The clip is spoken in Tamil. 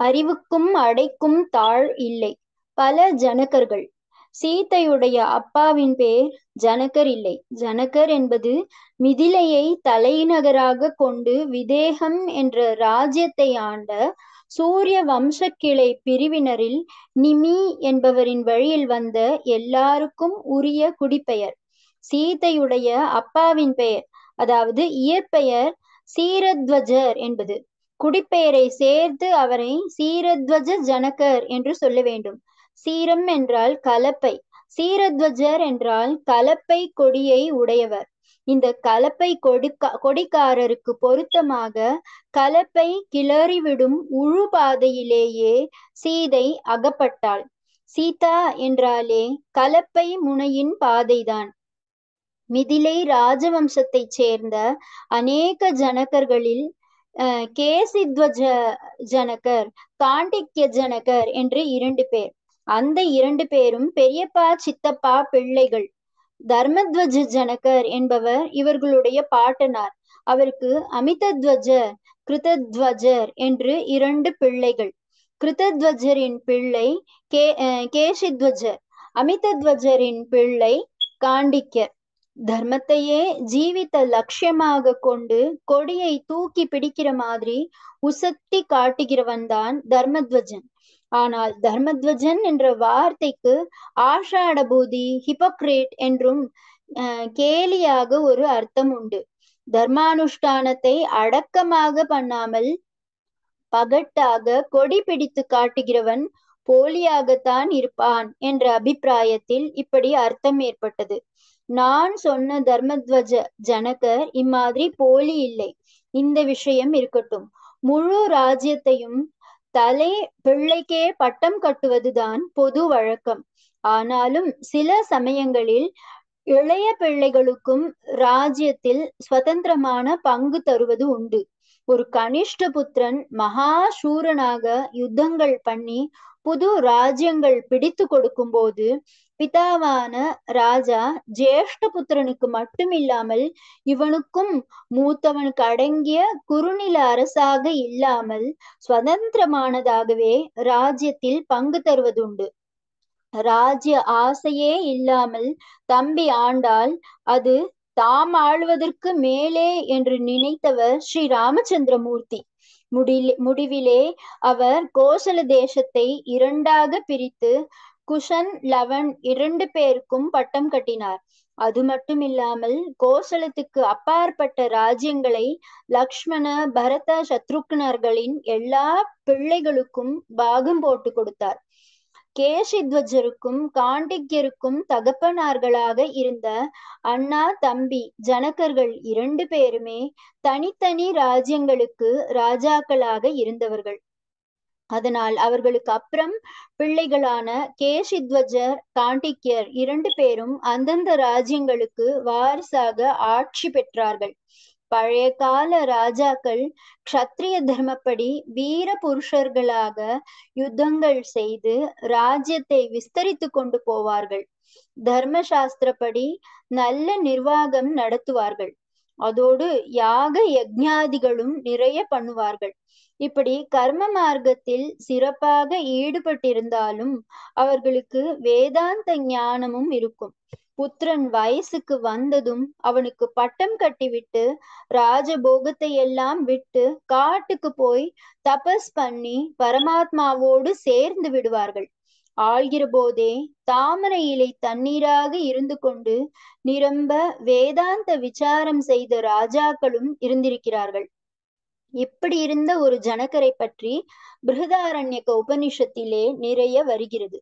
அறிவுக்கும் அடைக்கும் தாழ் இல்லை. பல ஜனகர்கள். சீதையுடைய அப்பாவின் பேர் ஜனகர் இல்லை. ஜனகர் என்பது மிதிலையை தலைநகராக கொண்டு விதேகம் என்ற ராஜ்யத்தை ஆண்ட சூரிய வம்சக்கிளை பிரிவினரில் நிமி என்பவரின் வழியில் வந்த எல்லாருக்கும் உரிய குடிப்பெயர் சீதையுடைய அப்பாவின் பெயர் அதாவது இயற்பெயர் சீரத்வஜர் என்பது. குடிப்பெயரை சேர்த்து அவரை சீரத்வஜ ஜனகர் என்று சொல்ல வேண்டும். சீரம் என்றால் கலப்பை சீரத்வஜர் என்றால் கலப்பை கொடியை உடையவர். இந்த கலப்பை கொடிக்கா கொடிக்காரருக்கு பொருத்தமாக கலப்பை கிளறிவிடும் உழு பாதையிலேயே சீதை அகப்பட்டாள். சீதா என்றாலே கலப்பை முனையின் பாதைதான். மிதிலை ராஜவம்சத்தைச் சேர்ந்த அநேக ஜனகர்களில் கேசித்வஜ ஜனகர் காண்டிக்ய ஜனகர் என்று இரண்டு பேர். அந்த இரண்டு பேரும் பெரியப்பா சித்தப்பா பிள்ளைகள். தர்மத்வஜ ஜனகர் என்பவர் இவர்களுடைய பாட்டனார். அவருக்கு அமிதத்வஜர் கிருதத்வஜர் என்று இரண்டு பிள்ளைகள். கிருதத்வஜரின் பிள்ளை கே கேசித்வஜர். அமிதத்வஜரின் பிள்ளை காண்டிக்யர். தர்மத்தையே ஜீவித்த லட்சியமாக கொண்டு கொடியை தூக்கி பிடிக்கிற மாதிரி உசத்தி காட்டுகிறவன் தான் தர்மத்வஜன். ஆனால் தர்மத்வஜன் என்ற வார்த்தைக்கு ஆஷாடபூதி ஹிபோக்ரேட் என்றும் கேலியாக ஒரு அர்த்தம் உண்டு. தர்மானுஷ்டானத்தை அடக்கமாக பண்ணாமல் பகட்டாக கொடி பிடித்து காட்டுகிறவன் போலியாகத்தான் இருப்பான் என்ற அபிப்பிராயத்தில் இப்படி அர்த்தம் ஏற்பட்டது. நான் சொன்ன தர்மத்வஜ ஜனகர் இம்மாதிரி போலி இல்லை. இந்த விஷயம் இருக்கட்டும். முழு ராஜ்யத்தையும் தலை பிள்ளைக்கே பட்டம் கட்டுவதுதான் பொது வழக்கம். ஆனாலும் சில சமயங்களில் இளைய பிள்ளைகளுக்கும் ராஜ்யத்தில் சுதந்திரமான பங்கு தருவது உண்டு. ஒரு கனிஷ்ட புத்திரன் மகா சூரனாக யுத்தங்கள் பண்ணி புது ராஜ்யங்கள் பிடித்து கொடுக்கும் போது பிதாவான ராஜா ஜேஷ்ட புத்திரனுக்கு மட்டுமில்லாமல் இவனுக்கும் மூத்தவனுக்கு அடங்கிய குறுநில அரசாக இல்லாமல் சுதந்திரமானதாகவே ராஜ்யத்தில் பங்கு தருவதுண்டு. ராஜ்ய ஆசையே இல்லாமல் தம்பி ஆண்டால் அது தாம் ஆளுவதற்கு மேலே என்று நினைத்தவர் ஸ்ரீ ராமச்சந்திரமூர்த்தி முடிலே முடிவிலே அவர் கோசல தேசத்தை இரண்டாக பிரித்து குஷன் லவன் இரண்டு பேருக்கும் பட்டம் கட்டினார். அது மட்டுமில்லாமல் கோசலத்துக்கு அப்பாற்பட்ட ராஜ்யங்களை லக்ஷ்மண பரத சத்ருக்னர்களின் எல்லா பிள்ளைகளுக்கும் பாகம் போட்டு கொடுத்தார். கேசித்வஜருக்கும் காண்டிக்யருக்கும் தகப்பனார்களாக இருந்த அண்ணா தம்பி ஜனகர்கள் இரண்டு பேருமே தனித்தனி ராஜ்யங்களுக்கு ராஜாக்களாக இருந்தவர்கள். அதனால் அவர்களுக்கு அப்புறம் பிள்ளைகளான கேசித்வஜர் காண்டிக்யர் இரண்டு பேரும் அந்தந்த ராஜ்யங்களுக்கு வாரிசாக ஆட்சி பெற்றார்கள். பழைய கால ராஜாக்கள் க்ஷத்ரிய தர்மப்படி வீர புருஷர்களாக யுத்தங்கள் செய்து ராஜ்யத்தை விஸ்தரித்து கொண்டு போவார்கள். தர்ம சாஸ்திரப்படி நல்ல நிர்வாகம் நடத்துவார்கள். அதோடு யாக யஜ்ஞாதிகளும் நிறைய பண்ணுவார்கள். இப்படி கர்ம மார்க்கத்தில் சிறப்பாக ஈடுபட்டிருந்தாலும் அவர்களுக்கு வேதாந்த ஞானமும் இருக்கும். புத்திரன் வயசுக்கு வந்ததும் அவனுக்கு பட்டம் கட்டிவிட்டு ராஜபோகத்தை எல்லாம் விட்டு காட்டுக்கு போய் தபஸ் பண்ணி பரமாத்மாவோடு சேர்ந்து விடுவார்கள். ஆள்கிற போதே தாமரை இலை தண்ணீராக இருந்து கொண்டு நிரம்ப வேதாந்த விசாரம் செய்த ராஜாக்களும் இருந்திருக்கிறார்கள். இப்படி இருந்த ஒரு ஜனக்கரை பற்றி பிருகதாரண்யக உபனிஷத்திலே நிறைய வருகிறது.